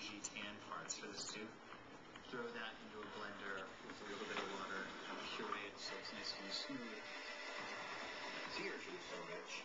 beigey tan parts for the soup. Throw that into a blender with a little bit of water, puree it so it's nice and smooth. See, so rich,